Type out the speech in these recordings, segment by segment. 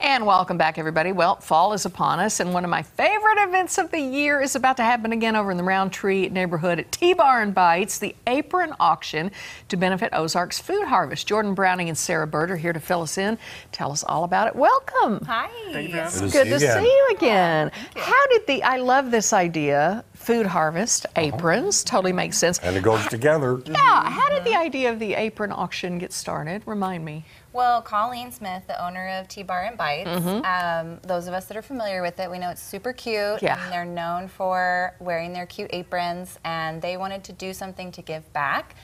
And welcome back, everybody. Well, fall is upon us, and one of my favorite events of the year is about to happen again over in the Rountree neighborhood at Tea Bar and Bites, the apron auction to benefit Ozarks Food Harvest. Jordan Browning and Sarah Bird are here to fill us in, tell us all about it. Welcome. Hi. Thank It's Good to good see to you again. see you again. How did the, I love this idea, food harvest, aprons, totally makes sense. And it goes together. Yeah, how did the idea of the apron auction get started? Remind me. Well, Colleen Smith, the owner of Tea Bar and Bites, um, those of us that are familiar with it, we know it's super cute. Yeah. And they're known for wearing their cute aprons, and they wanted to do something to give back.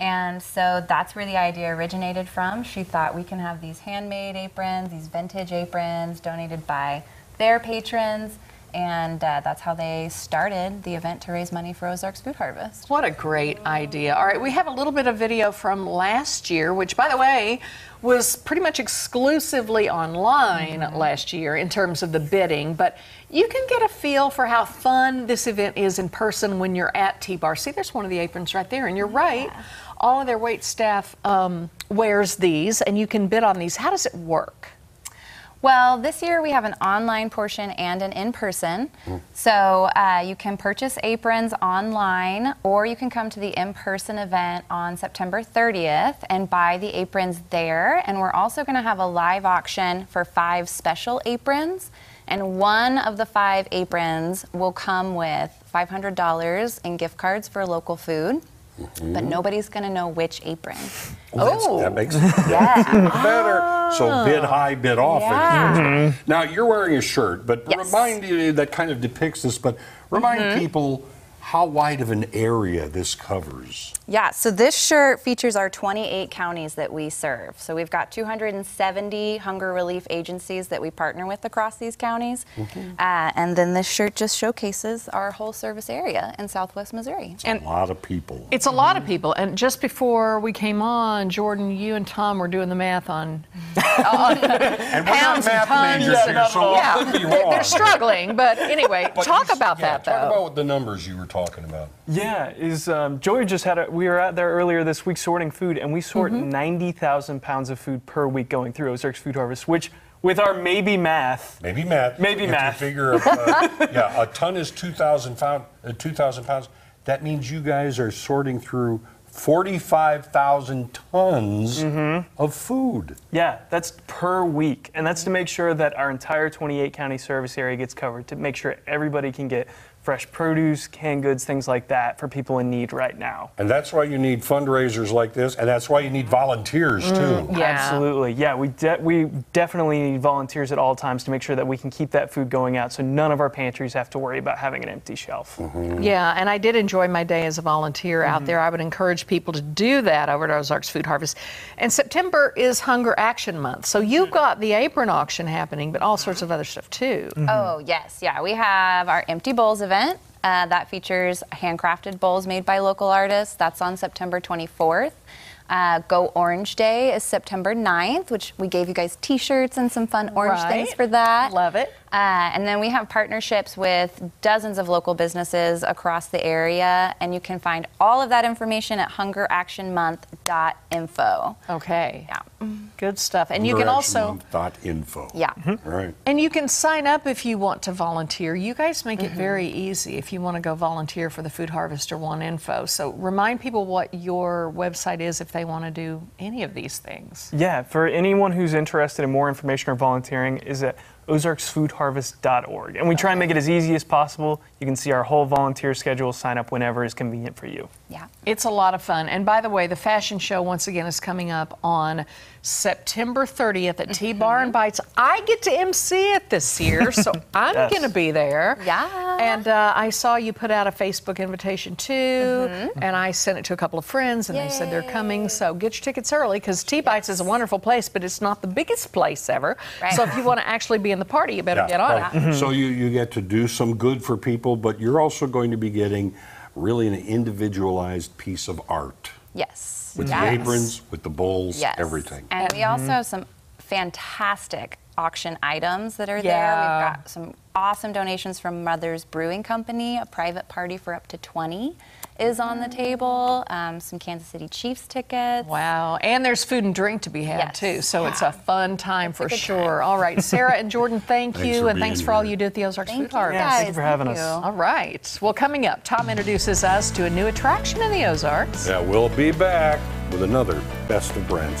And so that's where the idea originated from. She thought we can have these handmade aprons, these vintage aprons donated by their patrons. And uh, that's how they started the event to raise money for Ozarks Food Harvest. What a great idea. All right, we have a little bit of video from last year, which, by the way, was pretty much exclusively online last year in terms of the bidding. But you can get a feel for how fun this event is in person when you're at Tea Bar. See, there's one of the aprons right there, and you're right. All of their wait staff um, wears these, and you can bid on these. How does it work? Well, this year we have an online portion and an in person. So uh, you can purchase aprons online or you can come to the in person event on September 30th and buy the aprons there. And we're also going to have a live auction for five special aprons. And one of the five aprons will come with $500 in gift cards for local food. But nobody's going to know which apron. Oh, That makes it better. So bid oh. high, bid off. Yeah. Mm-hmm. Now you're wearing a shirt, but Yes. remind you that kind of depicts this. But remind mm-hmm. people how wide of an area this covers. Yeah, so this shirt features our 28 counties that we serve. So we've got 270 hunger relief agencies that we partner with across these counties. Uh, and then this shirt just showcases our whole service area in southwest Missouri. And a lot of people. It's a lot of people. And just before we came on, Jordan, you and Tom were doing the math on and pounds and tons majors here, so yeah, it could be they're, they're struggling. But anyway, But talk you- about yeah, that Talk though. about the numbers you were talking about. Yeah, is um, Joey just had a. We were out there earlier this week sorting food, and we sort 90,000 pounds of food per week going through Ozarks Food Harvest, which, with our maybe math, Maybe math. Maybe if math. You figure, uh, yeah, a ton is 2,000 pound, uh, 2,000 pounds. That means you guys are sorting through 45,000 tons Mm-hmm. of food. yeah, that's per week, and that's to make sure that our entire 28 county service area gets covered, to make sure everybody can get fresh produce, canned goods, things like that for people in need right now. And that's why you need fundraisers like this, and that's why you need volunteers mm, too. Yeah. Absolutely. Yeah, we de- we definitely need volunteers at all times to make sure that we can keep that food going out so none of our pantries have to worry about having an empty shelf. Mm-hmm. Yeah, and I did enjoy my day as a volunteer Mm-hmm. out there. I would encourage people to do that over at Ozarks Food Harvest. And September is Hunger Action Month. So you've got the apron auction happening, but all sorts of other stuff too. Mm-hmm. Oh, yes. Yeah, we have our Empty Bowls event. Uh, that features handcrafted bowls made by local artists. That's on September 24th. Uh, Go Orange Day is September 9th, which we gave you guys t shirts and some fun orange things for that. Love it. Uh, and then we have partnerships with dozens of local businesses across the area, and you can find all of that information at hungeractionmonth.info. Okay. Yeah. Good stuff. And you can also dot Info. Yeah. All right. And you can sign up if you want to volunteer. You guys make Mm-hmm. it very easy if you want to go volunteer for the Food Harvester One Info. So remind people what your website is if they want to do any of these things. Yeah, for anyone who's interested in more information or volunteering, is at ozarksfoodharvest.org. And we try and make it as easy as possible. You can see our whole volunteer schedule, sign up whenever is convenient for you. Yeah. It's a lot of fun. And by the way, the fashion show once again is coming up on September 30th at Tea Bar and Bites. I get to MC it this year, so I'm Yes. going to be there. Yeah. And uh, I saw you put out a Facebook invitation too, and I sent it to a couple of friends, and they said they're coming. So get your tickets early because Tea Bites is a wonderful place, but it's not the biggest place ever. Right. So if you want to actually be in the party, you better get on right. it. Mm-hmm. So you, you get to do some good for people, but you're also going to be getting really an individualized piece of art Yes. with yes. the aprons, with the bowls, Yes. everything. And we mm-hmm. also have some fantastic auction items that are there. Yeah. We've got some awesome donations from Mother's Brewing Company, a private party for up to 20. Is on the table, um, some Kansas City Chiefs tickets. Wow. And there's food and drink to be had Yes. too. So it's a fun time for good sure. All right. Sarah and Jordan, thank you. for and thanks being for all you do at the Ozarks Thank Food you Harvest. guys. thank you for having us. All right. Well, coming up, Tom introduces us to a new attraction in the Ozarks. Yeah, we'll be back with another Best of Brands.